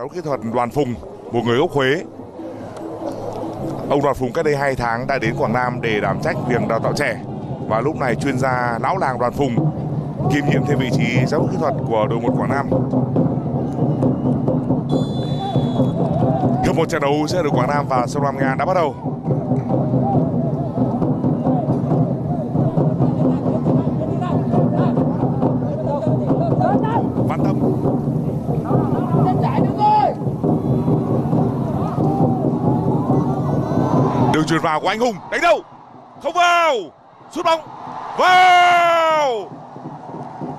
giáo kỹ thuật Đoàn Phùng, một người gốc Huế. Ông Đoàn Phùng cách đây 2 tháng đã đến Quảng Nam để đảm trách việc đào tạo trẻ. Và lúc này chuyên gia lão làng Đoàn Phùng kiêm nhiệm thêm vị trí giáo kỹ thuật của đội một Quảng Nam. Hiệp một trận đấu giữa đội Quảng Nam và Sông Lam Nghệ đã bắt đầu. Đường truyền vào của anh Hùng. Đánh đâu? Không vào. Sút bóng. Vào.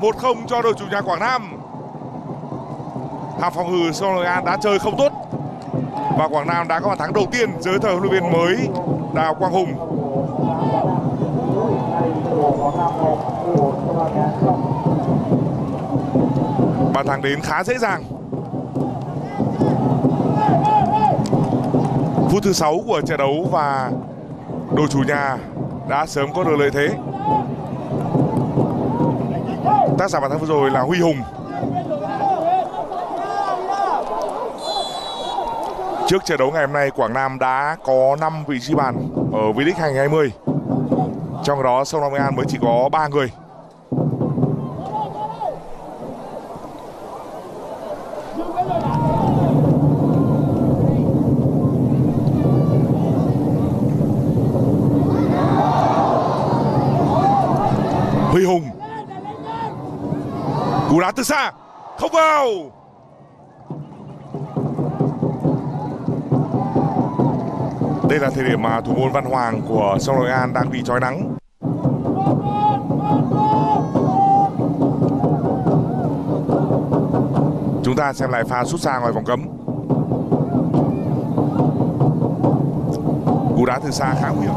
1-0 cho đội chủ nhà Quảng Nam. Hàng phòng ngự Sông Hội An đã chơi không tốt. Và Quảng Nam đã có bàn thắng đầu tiên dưới thời huấn luyện viên mới Đào Quang Hùng. Bàn thắng đến khá dễ dàng. Phút thứ 6 của trận đấu và đội chủ nhà đã sớm có được lợi thế. Tác giả bàn thắng vừa rồi là Huy Hùng. Trước trận đấu ngày hôm nay, Quảng Nam đã có 5 vị trí bàn ở V-League 2020. Trong đó, Sông Long An mới chỉ có 3 người. Huy Hùng. Cú đá từ xa. Không vào. Đây là thời điểm mà thủ môn Văn Hoàng của Sông Hội An đang bị trói nắng. Chúng ta xem lại pha sút xa ngoài vòng cấm. Cú đá từ xa khá nguy hiểm.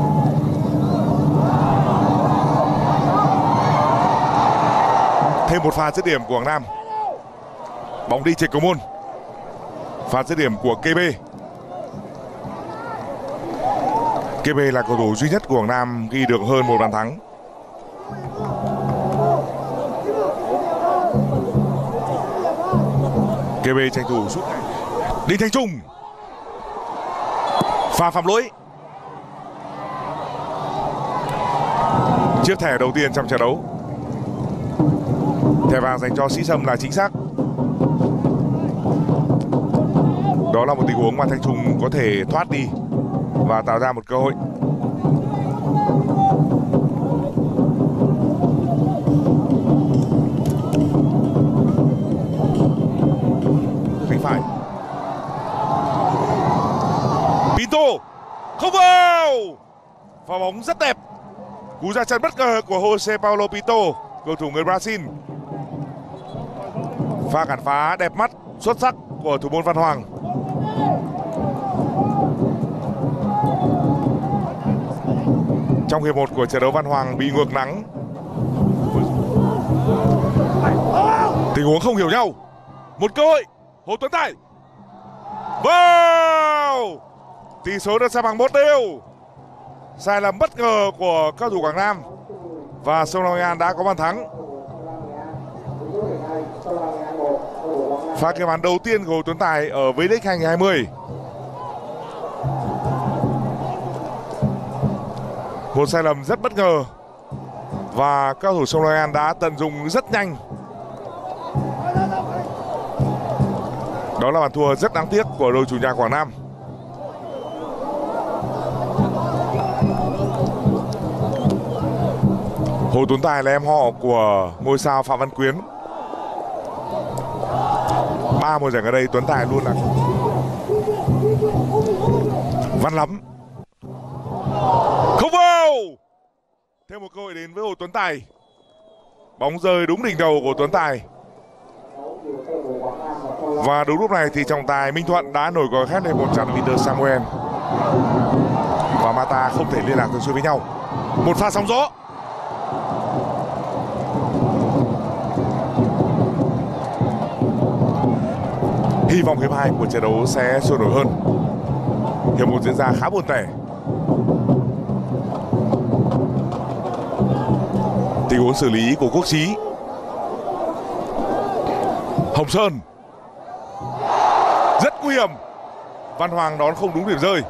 Một pha dứt điểm của Quảng Nam. Bóng đi trên cầu môn. Pha dứt điểm của KB. KB là cầu thủ duy nhất của Quảng Nam ghi được hơn một bàn thắng. KB tranh thủ rút Đinh Thanh Trung. Pha phạm lỗi. Chiếc thẻ đầu tiên trong trận đấu thẻ vàng dành cho sĩ sâm là chính xác. Đó là một tình huống mà thanh trung có thể thoát đi và tạo ra một cơ hội. Cánh phải. Pinto không vào. Pha bóng rất đẹp. Cú ra chân bất ngờ của Jose Paulo Pinto cầu thủ người Brazil. Pha cản phá, đẹp mắt, xuất sắc của thủ môn Văn Hoàng. Trong hiệp một của trận đấu Văn Hoàng bị ngược nắng. Tình huống không hiểu nhau. Một cơ hội, Hồ Tuấn Tài. Vào! Tỷ số được sang bằng một đều. Sai lầm bất ngờ của cao thủ Quảng Nam và Sông Long An đã có bàn thắng Pha cái bàn đầu tiên của Tuấn Tài ở V-League 2020. Một sai lầm rất bất ngờ và các thủ Sông An đã tận dụng rất nhanh. Đó là bàn thua rất đáng tiếc của đội chủ nhà Quảng Nam. Hồ Tuấn Tài là em họ của ngôi sao Phạm Văn Quyến. Ba mùa giải ở đây, Tuấn Tài luôn là văn lắm. Không vào! Thêm một cơ hội đến với Hồ Tuấn Tài. Bóng rơi đúng đỉnh đầu của Tuấn Tài. Và đúng lúc này thì trọng tài Minh Thuận đã nổi còi khét lên một trận Peter Samuel. Và Mata không thể liên lạc thường xuyên với nhau. Một pha sóng gió. Hy vọng hiệp hai của trận đấu sẽ sôi nổi hơn. Hiệp một diễn ra khá buồn tẻ. Tình huống xử lý của quốc Chí, hồng sơn. Rất nguy hiểm. Văn Hoàng đón không đúng điểm rơi.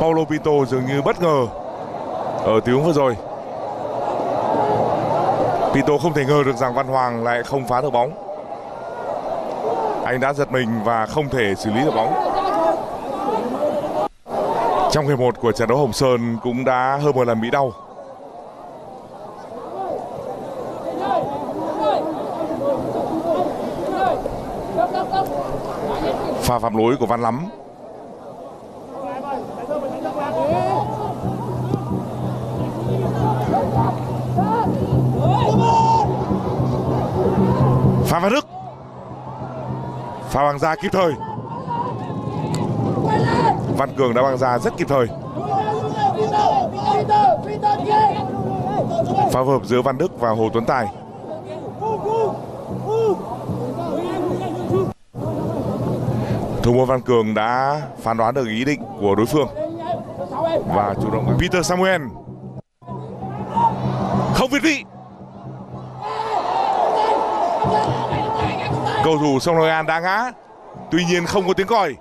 Paulo Pinto dường như bất ngờ ở tiếng vừa rồi. Pito không thể ngờ được rằng Văn Hoàng lại không phá được bóng. Anh đã giật mình và không thể xử lý được bóng. Trong hiệp một của trận đấu Hồng Sơn cũng đã hơn một lần bị đau. Pha phạm lỗi của Văn Lắm. Pha Văn Đức. Pha hoàng ra kịp thời. Văn Cường đã băng ra rất kịp thời. Pha hợp giữa Văn Đức và Hồ Tuấn Tài. Thủ môn Văn Cường đã phán đoán được ý định của đối phương và chủ động Peter Samuel. Không việt vị. Cầu thủ sông An đã ngã, tuy nhiên không có tiếng còi.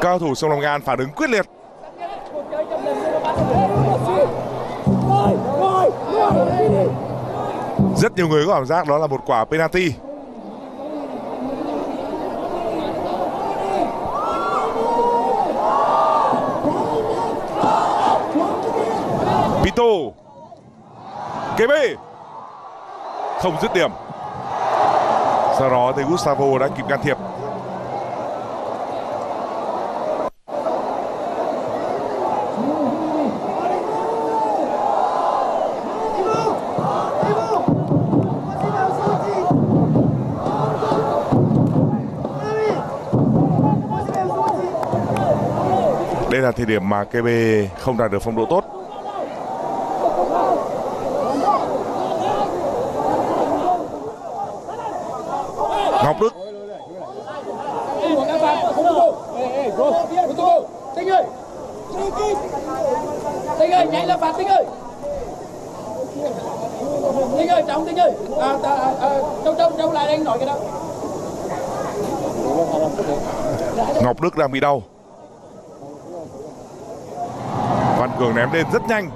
Cao thủ sông Long An phản ứng quyết liệt. Rất nhiều người có cảm giác đó là một quả penalty. Ito Kế bê Không dứt điểm. Sau đó thì Gustavo đã kịp can thiệp. Đây là thời điểm mà KB không đạt được phong độ tốt Ngọc Đức Tinh ơi. Tinh ơi nhảy lên phạt Tinh ơi. Tinh ơi trọng Tinh ơi. À, à, à, Châu lại đang nói cái đó. Ngọc Đức đang bị đau. Văn Cường ném lên rất nhanh.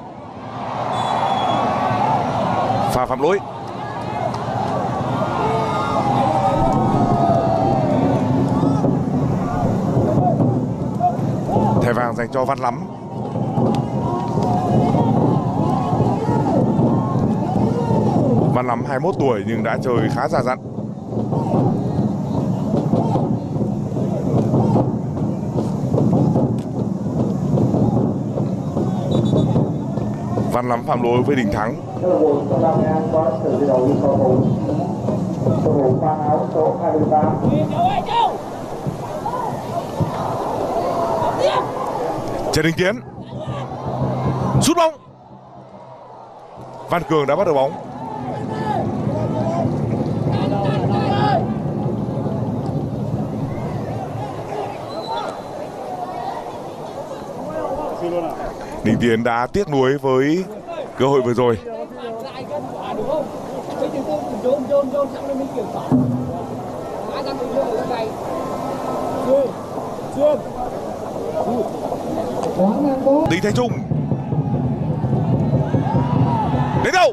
Pha phạm lỗi Thẻ vàng dành cho Văn Lắm. Văn Lắm 21 tuổi, nhưng đã chơi khá già dặn. Văn Lắm phạm lỗi với Đình Thắng. Cầu thủ mang áo số 23 Trần Đình Tiến Sút bóng Văn Cường đã bắt được bóng Đình Tiến đã tiếc nuối với cơ hội vừa rồi Chưa. Chưa. Lý Thế Trung. Đến đâu?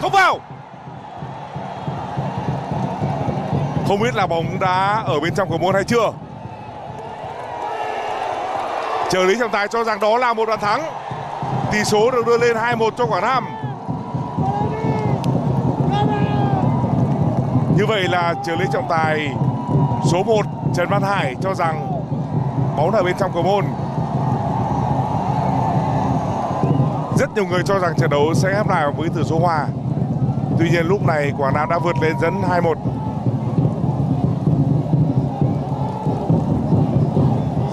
Không vào. Không biết là bóng đá ở bên trong của môn hay chưa. Trợ lý trọng tài cho rằng đó là một bàn thắng. Tỷ số được đưa lên 2-1 cho Quảng Nam. Như vậy là trợ lý trọng tài số 1 Trần Văn Hải cho rằng bóng ở bên trong cầu môn. Rất nhiều người cho rằng trận đấu sẽ khép lại với tỷ số hòa. Tuy nhiên lúc này Quảng Nam đã vượt lên dẫn 2-1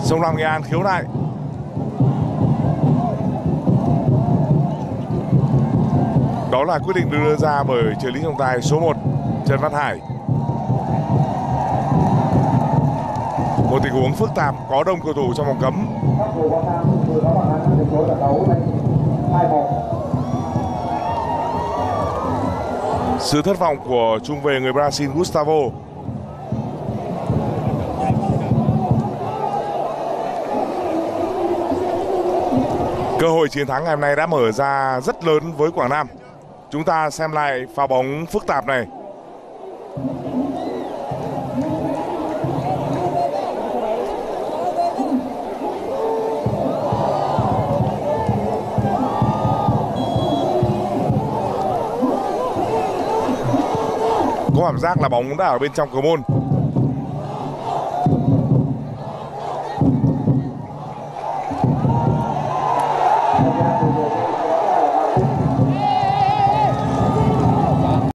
Sông Lam Nghệ An khiếu nại. Đó là quyết định được đưa ra bởi trợ lý trọng tài số 1 Trần Văn Hải. Một tình huống phức tạp, có đông cầu thủ trong vòng cấm. Sự thất vọng của trung vệ người Brazil Gustavo. Cơ hội chiến thắng ngày hôm nay đã mở ra rất lớn với Quảng Nam. Chúng ta xem lại pha bóng phức tạp này. Cảm giác là bóng đã ở bên trong cầu môn.